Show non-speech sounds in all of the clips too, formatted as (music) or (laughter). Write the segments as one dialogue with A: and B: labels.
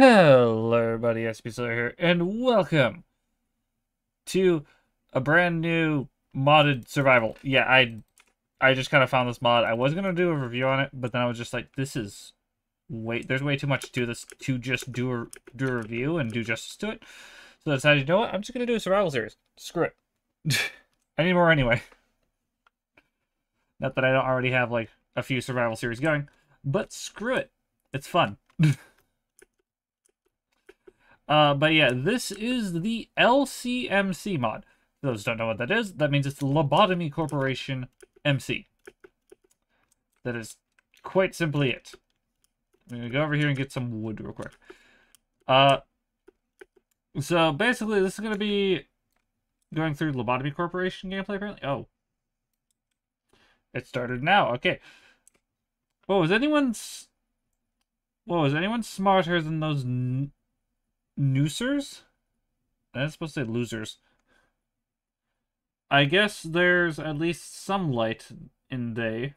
A: Hello, everybody. SCP Slayer here, and welcome to a brand new modded survival. Yeah, I I just kind of found this mod. I was gonna do a review on it, but then I was just like, this is Wait, there's way too much to this to just do a do a review and do justice to it. So I decided, you know what? I'm just gonna do a survival series. Screw it. (laughs) I need more anyway. Not that I don't already have like a few survival series going, but screw it. It's fun. (laughs) uh, but yeah, this is the LCMC mod. For those don't know what that is, that means it's Lobotomy Corporation MC. That is quite simply it. I'm gonna go over here and get some wood real quick. Uh, so basically, this is gonna be going through Lobotomy Corporation gameplay. Apparently, oh, it started now. Okay. What was anyone's? What was anyone smarter than those noosers? That's supposed to say losers. I guess there's at least some light in day.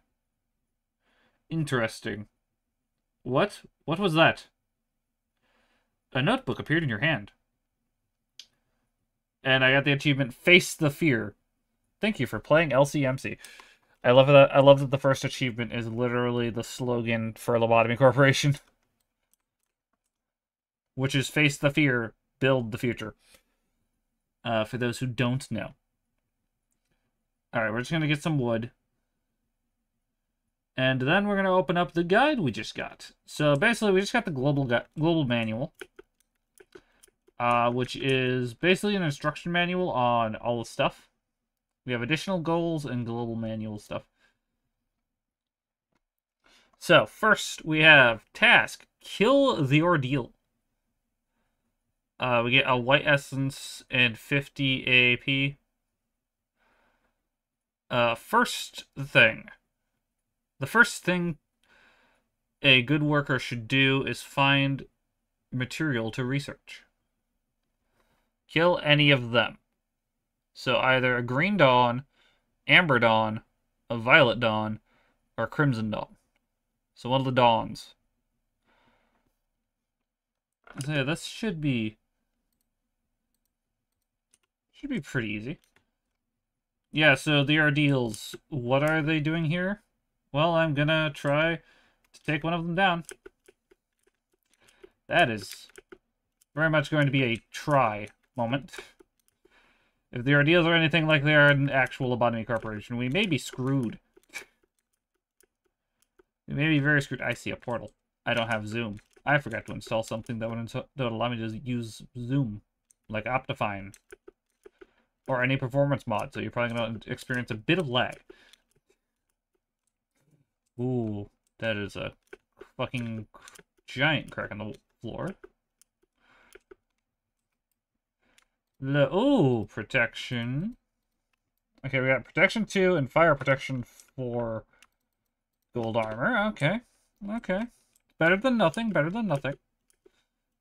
A: Interesting. What? What was that? A notebook appeared in your hand. And I got the achievement Face the Fear. Thank you for playing LCMC. I love that I love that the first achievement is literally the slogan for Lobotomy Corporation. (laughs) Which is Face the Fear, Build the Future. Uh, for those who don't know. Alright, we're just gonna get some wood. And then we're going to open up the guide we just got. So basically, we just got the global global manual. Uh, which is basically an instruction manual on all the stuff. We have additional goals and global manual stuff. So, first we have task, kill the ordeal. Uh, we get a white essence and 50 AP. Uh, first thing, the first thing a good worker should do is find material to research. Kill any of them. So either a green dawn, amber dawn, a violet dawn, or crimson dawn. So one of the dawns. So yeah, this should be should be pretty easy. Yeah, so the ordeals, what are they doing here? Well, I'm gonna try to take one of them down. That is very much going to be a try moment. If the ordeals are anything like they are in actual Lobotomy Corporation, we may be screwed. we may be very screwed. I see a portal. I don't have Zoom. I forgot to install something that would, that would allow me to use Zoom, like Optifine, or any performance mod, so you're probably going to experience a bit of lag. Ooh, that is a fucking giant crack on the floor. The ooh, protection. Okay, we got protection 2 and fire protection for gold armor. Okay. Okay. Better than nothing, better than nothing.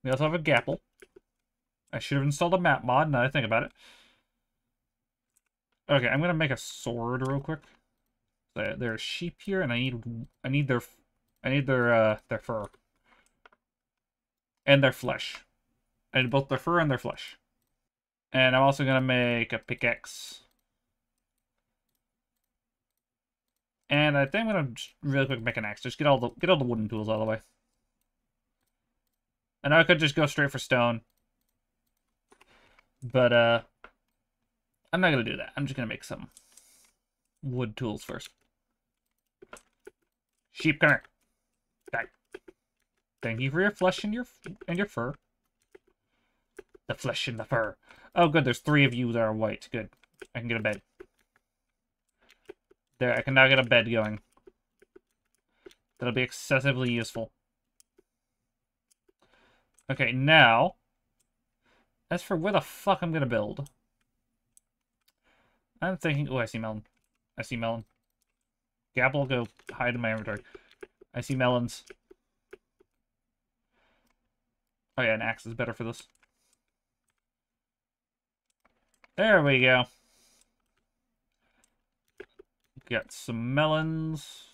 A: We also have a gapple. I should have installed a map mod now I think about it. Okay, I'm gonna make a sword real quick. There are sheep here, and I need I need their I need their uh their fur and their flesh. I need both their fur and their flesh. And I'm also gonna make a pickaxe. And I think I'm gonna just really quick make an axe. Just get all the get all the wooden tools out of the way. And I could just go straight for stone. But uh I'm not gonna do that. I'm just gonna make some wood tools first. Sheep, come here. Die. Thank you for your flesh and your and your fur. The flesh and the fur. Oh, good. There's three of you that are white. Good. I can get a bed. There, I can now get a bed going. That'll be excessively useful. Okay, now... As for where the fuck I'm gonna build... I'm thinking... Oh, I see melon. I see melon. Gapple, go hide in my inventory. I see melons. Oh yeah, an axe is better for this. There we go. Got some melons.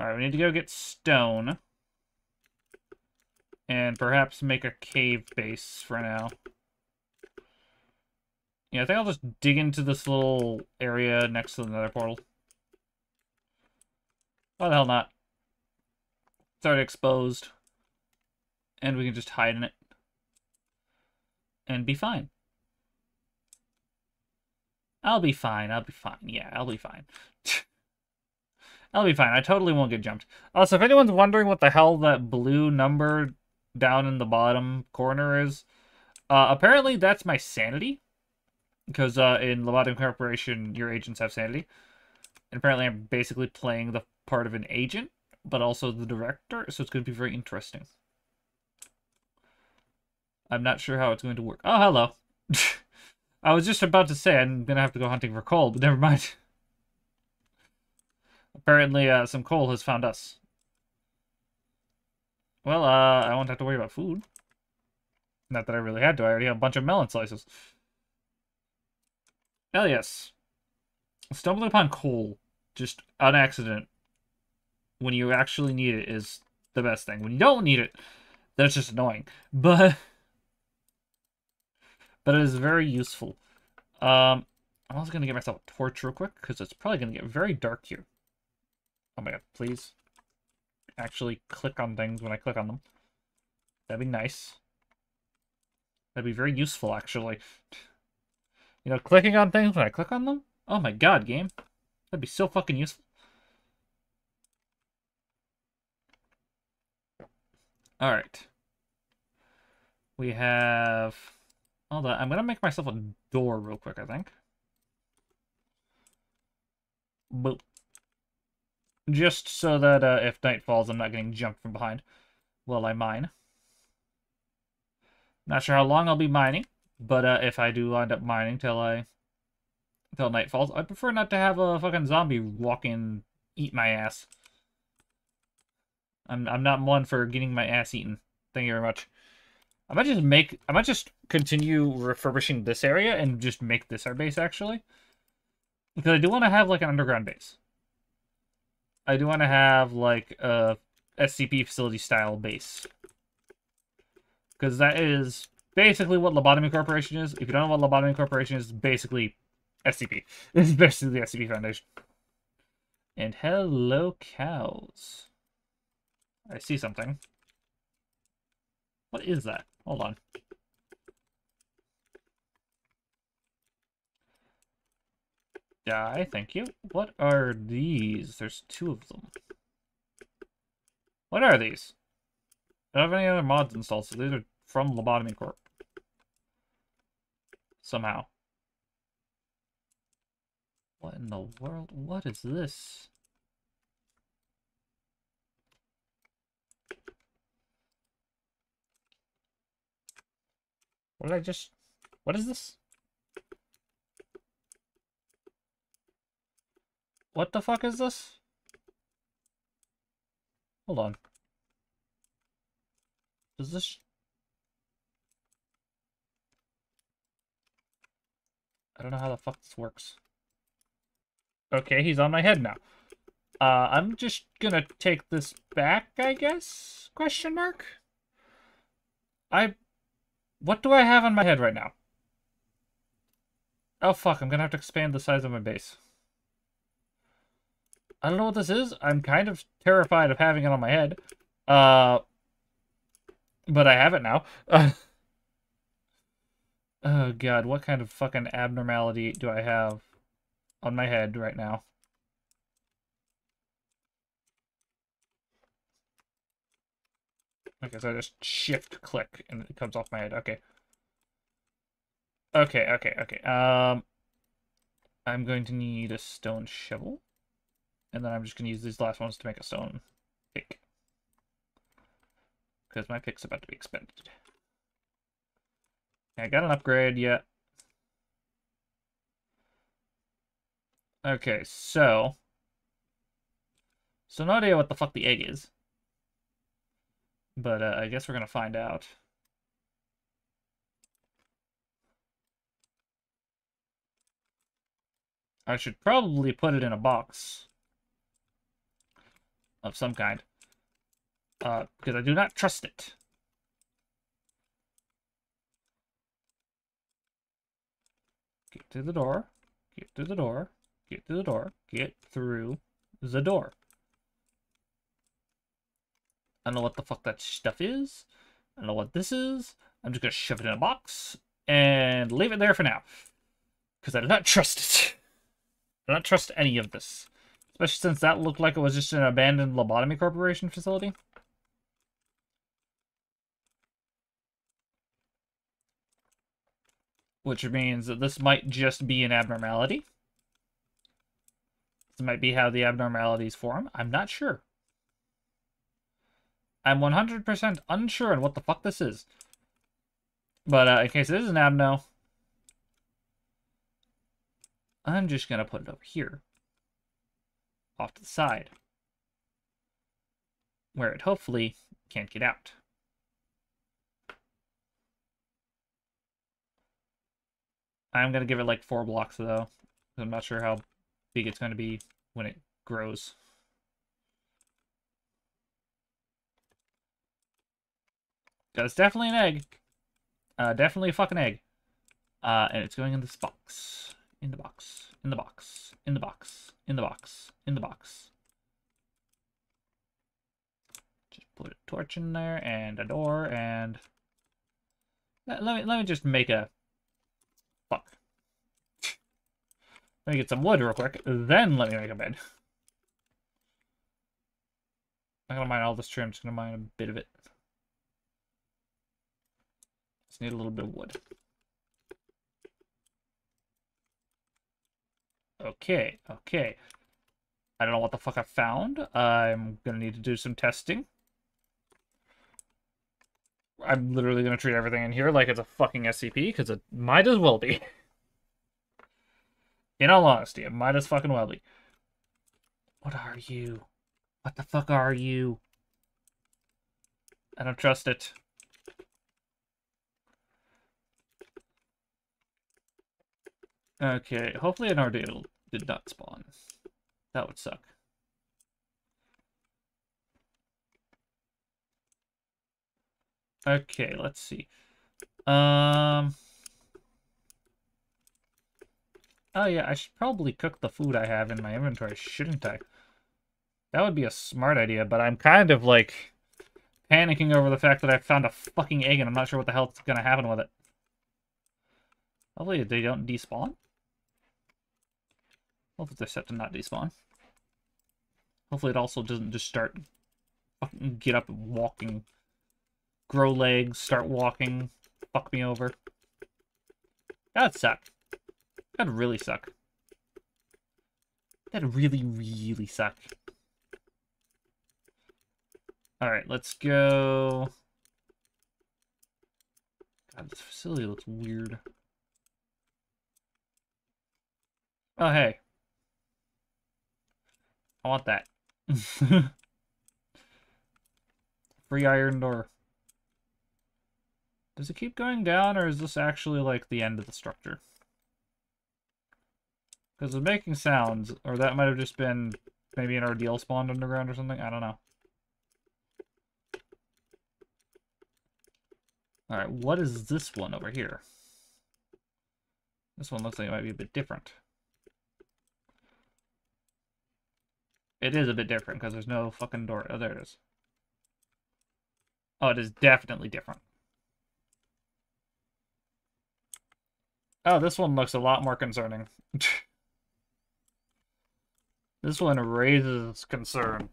A: Alright, we need to go get stone. And perhaps make a cave base for now. Yeah, I think I'll just dig into this little area next to the nether portal. Why the hell not? It's already exposed. And we can just hide in it. And be fine. I'll be fine. I'll be fine. Yeah, I'll be fine. (laughs) I'll be fine. I totally won't get jumped. Also, if anyone's wondering what the hell that blue number down in the bottom corner is, uh, apparently that's my sanity. Because uh, in Lobotomy Corporation, your agents have sanity. And apparently I'm basically playing the part of an agent, but also the director, so it's going to be very interesting. I'm not sure how it's going to work. Oh, hello. (laughs) I was just about to say I'm going to have to go hunting for coal, but never mind. (laughs) Apparently, uh, some coal has found us. Well, uh, I won't have to worry about food. Not that I really had to. I already have a bunch of melon slices. Hell yes. Stumbling upon coal, just on accident, when you actually need it, is the best thing. When you don't need it, that's just annoying. (laughs) But but it is very useful. Um, I'm also going to get myself a torch real quick, because it's probably going to get very dark here. Oh my god, please. Actually click on things when I click on them. That'd be nice. That'd be very useful, actually. You know, clicking on things when I click on them? Oh my god, game. That'd be so fucking useful. Alright. We have... Hold on, I'm gonna make myself a door real quick, I think. Boop. Just so that uh, if night falls, I'm not getting jumped from behind while I mine. Not sure how long I'll be mining, but uh, if I do wind up mining till I till night falls, I prefer not to have a fucking zombie walk in, eat my ass. I'm I'm not one for getting my ass eaten. Thank you very much. I might just make, I might just continue refurbishing this area and just make this our base, actually. Because I do want to have, like, an underground base. I do want to have, like, a SCP facility style base. Because that is basically what Lobotomy Corporation is. If you don't know what Lobotomy Corporation is, basically SCP. This (laughs) is basically the SCP Foundation. And hello, cows. I see something. What is that? Hold on. Die, thank you. What are these? There's two of them. What are these? I don't have any other mods installed, so these are from Lobotomy Corp. Somehow. What in the world? What is this? What did I just... What is this? What the fuck is this? Hold on. Does this... I don't know how the fuck this works. Okay, he's on my head now. Uh, I'm just gonna take this back, I guess? Question mark? I what do I have on my head right now? Oh fuck, I'm gonna have to expand the size of my base. I don't know what this is. I'm kind of terrified of having it on my head. Uh, but I have it now. (laughs) oh god, what kind of fucking abnormality do I have on my head right now? Okay, so I just shift click and it comes off my head. Okay. Okay, okay, okay. Um, I'm going to need a stone shovel. And then I'm just going to use these last ones to make a stone pick. Because my pick's about to be expended. I got an upgrade yet. Okay, so... So no idea what the fuck the egg is. But uh, I guess we're to find out. I should probably put it in a box of some kind. Uh, because I do not trust it. Through the door. Get through the door. Get through the door. Get through the door. I don't know what the fuck that stuff is. I don't know what this is. I'm just gonna shove it in a box and leave it there for now. Because I do not trust it. I do not trust any of this. Especially since that looked like it was just an abandoned lobotomy corporation facility. Which means that this might just be an abnormality. This might be how the abnormalities form. I'm not sure. I'm 100% unsure on what the fuck this is. But uh, in case it is an abno, I'm just going to put it over here. Off to the side. Where it hopefully can't get out. I'm going to give it like four blocks though. I'm not sure how big it's going to be when it grows. That's definitely an egg. Uh, definitely a fucking egg. Uh, and it's going in this box. In the box. In the box. In the box. In the box. In the box. Just put a torch in there and a door and... Let, me, let me just make a... Fuck. Let me get some wood real quick, then let me make a bed. I'm not gonna mine all this tree, I'm just gonna mine a bit of it. Just need a little bit of wood. Okay, okay. I don't know what the fuck I found. I'm gonna need to do some testing. I'm literally gonna treat everything in here like it's a fucking SCP, because it might as well be. In all honesty, it might as fucking well be. What are you? What the fuck are you? I don't trust it. Okay, hopefully an ordeal did not spawn. That would suck. Okay, let's see. Um... Oh yeah, I should probably cook the food I have in my inventory, shouldn't I? That would be a smart idea, but I'm kind of, like, panicking over the fact that I found a fucking egg and I'm not sure what the hell is going to happen with it. Hopefully they don't despawn. Hopefully they're set to not despawn. Hopefully it also doesn't just start fucking get up and walking. Grow legs, start walking, fuck me over. That'd suck. That'd really suck. That'd really, really suck. Alright, let's go... God, this facility looks weird. Oh, hey. I want that. (laughs) Free iron door. Does it keep going down, or is this actually, like, the end of the structure? Because it's making sounds, or that might have just been maybe an ordeal spawned underground or something. I don't know. Alright, what is this one over here? This one looks like it might be a bit different. It is a bit different because there's no fucking door. Oh, there it is. Oh, it is definitely different. Oh, this one looks a lot more concerning. (laughs) this one raises concern.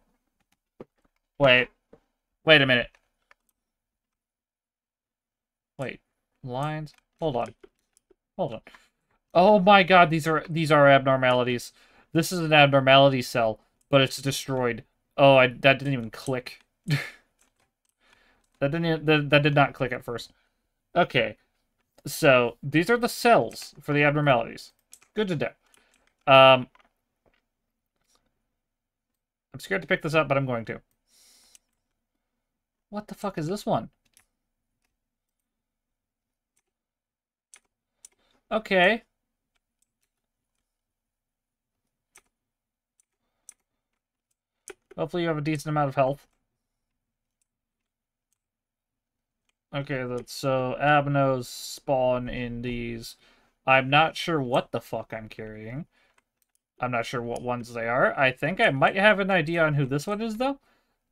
A: Wait. Wait a minute. Wait. Lines? Hold on. Hold on. Oh my god, these are these are abnormalities. This is an abnormality cell but it's destroyed. Oh, I that didn't even click. (laughs) that didn't that, that did not click at first. Okay, so these are the cells for the abnormalities. Good to know. Um, I'm scared to pick this up, but I'm going to. What the fuck is this one? Okay. Hopefully you have a decent amount of health. Okay, that's so abnos spawn in these. I'm not sure what the fuck I'm carrying. I'm not sure what ones they are. I think I might have an idea on who this one is, though.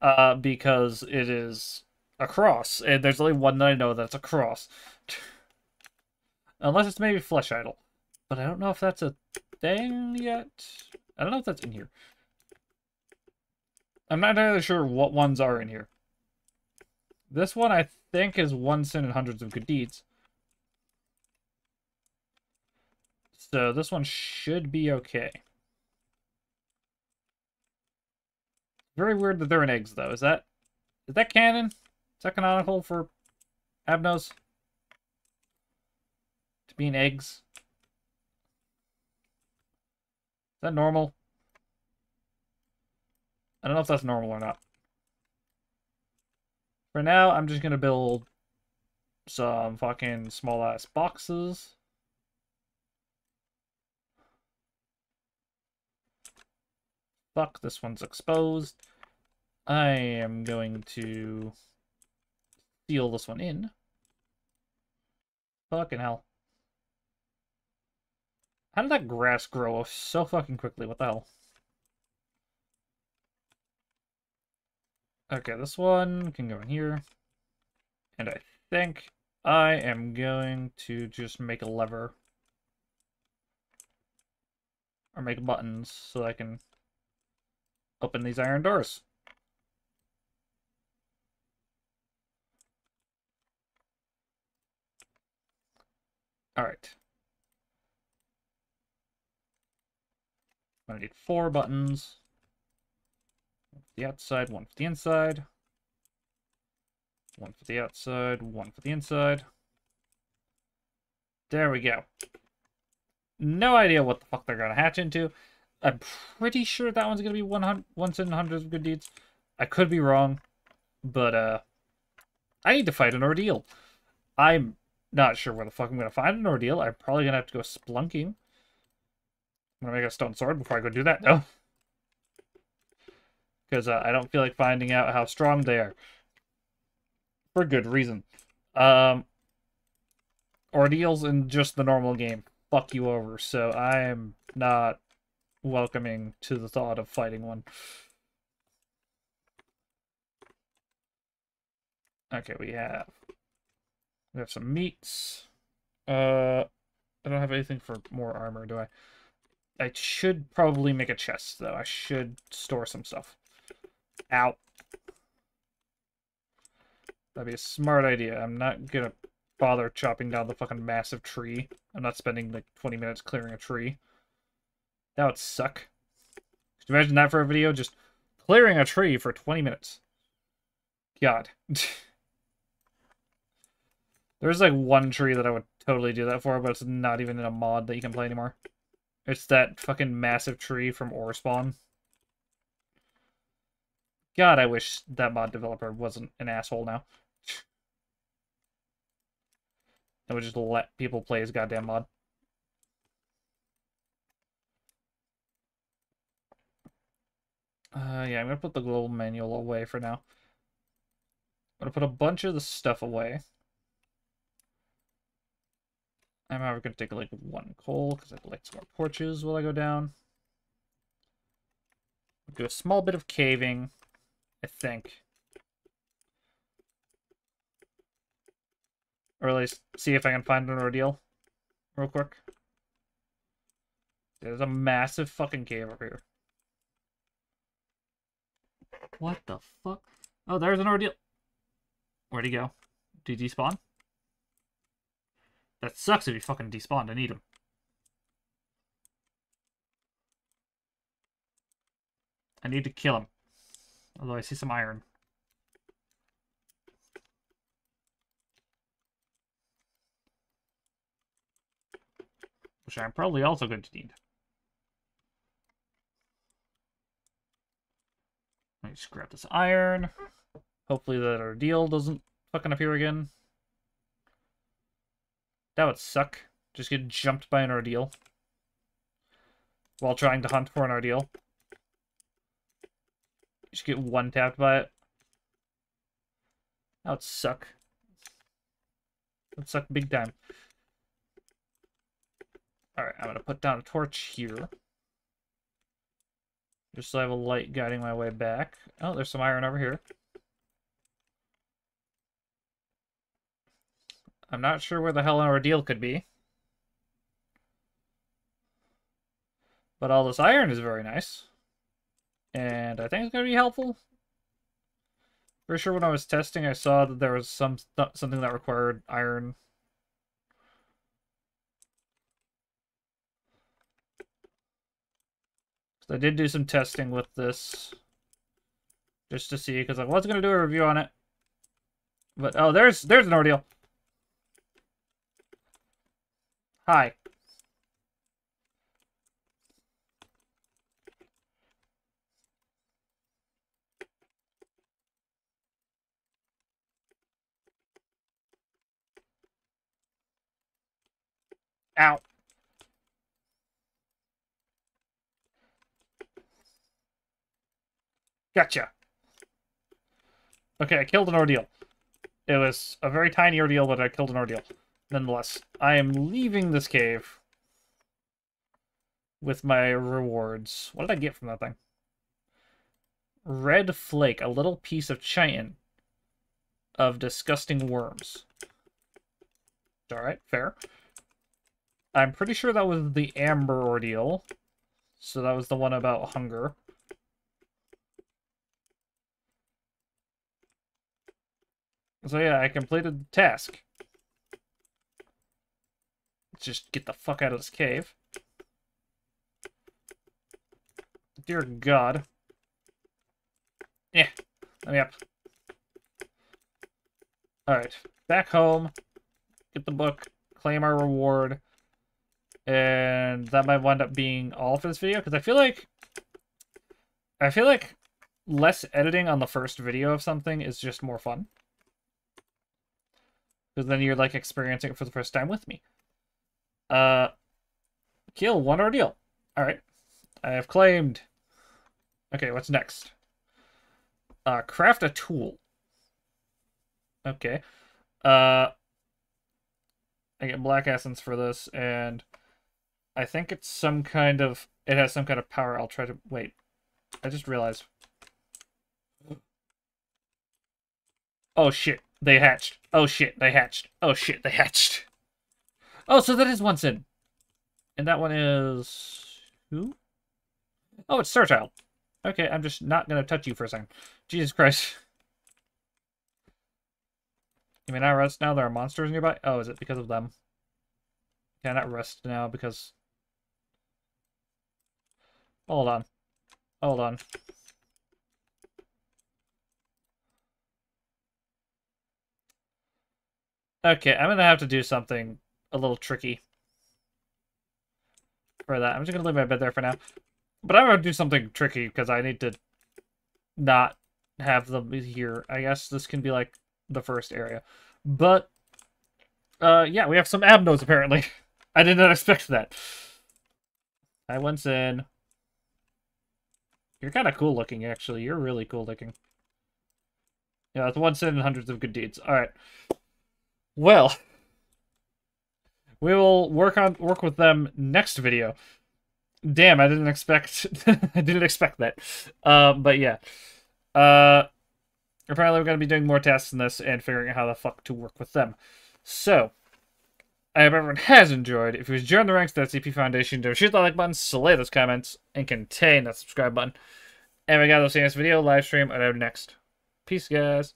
A: Uh, because it is a cross. And there's only one that I know that's a cross. (laughs) Unless it's maybe Flesh Idol. But I don't know if that's a thing yet. I don't know if that's in here. I'm not entirely sure what ones are in here. This one, I think, is one sin and hundreds of good deeds. So this one should be okay. Very weird that they're in eggs, though. Is that is that canon? Is that canonical for Abnos? To be in eggs? Is that normal? I don't know if that's normal or not. For now, I'm just gonna build some fucking small ass boxes. Fuck, this one's exposed. I am going to seal this one in. Fucking hell. How did that grass grow so fucking quickly? What the hell? Okay, this one can go in here. And I think I am going to just make a lever. Or make buttons so I can open these iron doors. Alright. I need four buttons. The outside, one for the inside. One for the outside, one for the inside. There we go. No idea what the fuck they're gonna hatch into. I'm pretty sure that one's gonna be 100, one sin hundreds of good deeds. I could be wrong, but uh, I need to fight an ordeal. I'm not sure where the fuck I'm gonna find an ordeal. I'm probably gonna have to go splunking. I'm gonna make a stone sword before I go do that, though. Because uh, I don't feel like finding out how strong they are. For good reason. Um, ordeals in just the normal game fuck you over, so I am not welcoming to the thought of fighting one. Okay, we have we have some meats. Uh, I don't have anything for more armor, do I? I should probably make a chest, though. I should store some stuff. Ow. That'd be a smart idea. I'm not gonna bother chopping down the fucking massive tree. I'm not spending like 20 minutes clearing a tree. That would suck. Could you imagine that for a video? Just clearing a tree for 20 minutes. God. (laughs) There's like one tree that I would totally do that for, but it's not even in a mod that you can play anymore. It's that fucking massive tree from Ore Spawn. God, I wish that mod developer wasn't an asshole now. I would just let people play his goddamn mod. Uh, yeah, I'm gonna put the global manual away for now. I'm gonna put a bunch of the stuff away. I'm however gonna take like one coal because I'd like some more torches while I go down. do a small bit of caving, I think. Or at least see if I can find an ordeal real quick. There's a massive fucking cave over here. What the fuck? Oh, there's an ordeal. Where'd he go? Did he despawn? That sucks if he fucking despawned. I need him. I need to kill him. Although I see some iron. Which I'm probably also going to need. Let me just grab this iron. Hopefully that ordeal doesn't fucking appear again. That would suck. Just get jumped by an ordeal. While trying to hunt for an ordeal. Just get one tapped by it. That would suck. That would suck big time. Alright, I'm going to put down a torch here. Just so I have a light guiding my way back. Oh, there's some iron over here. I'm not sure where the hell an ordeal could be. But all this iron is very nice. And I think it's going to be helpful. For sure when I was testing, I saw that there was some something that required iron. So I did do some testing with this. Just to see, because I was going to do a review on it. But, oh, there's there's an ordeal. Hi. Out. Gotcha. Okay, I killed an ordeal. It was a very tiny ordeal, but I killed an ordeal. Nonetheless, I am leaving this cave with my rewards. What did I get from that thing? Red flake, a little piece of chitin of disgusting worms. Alright, fair. I'm pretty sure that was the Amber Ordeal. So that was the one about hunger. So yeah, I completed the task. Let's just get the fuck out of this cave. Dear God. Yeah, let me up. Alright, back home, get the book, claim our reward, and that might wind up being all for this video, because I feel like... I feel like less editing on the first video of something is just more fun. Because then you're, like, experiencing it for the first time with me. Uh, kill one ordeal. Alright. I have claimed. Okay, what's next? Uh, craft a tool. Okay. Uh, I get black essence for this, and I think it's some kind of... It has some kind of power. I'll try to... Wait. I just realized. Oh, shit. They hatched. Oh, shit. They hatched. Oh, shit. They hatched. Oh, so that is one sin. And that one is... Who? Oh, it's Star Child. Okay, I'm just not going to touch you for a second. Jesus Christ. You may not rest now? There are monsters nearby? Oh, is it because of them? Can I not rest now because... Hold on. Hold on. Okay, I'm going to have to do something a little tricky for that. I'm just going to leave my bed there for now. But I'm going to do something tricky because I need to not have them here. I guess this can be like the first area. But, uh, yeah, we have some abnos apparently. (laughs) I did not expect that. I went in. You're kind of cool looking, actually. You're really cool looking. Yeah, it's one sin and hundreds of good deeds. All right. Well, (laughs) we will work on work with them next video. Damn, I didn't expect (laughs) I didn't expect that. Uh, but yeah. Uh, apparently we're going to be doing more tests in this and figuring out how the fuck to work with them. So, I hope everyone has enjoyed. If you join the ranks of the SCP Foundation, don't shoot the like button, slay those comments, and contain that subscribe button. And we got those see next video, live stream, and next. Peace, guys.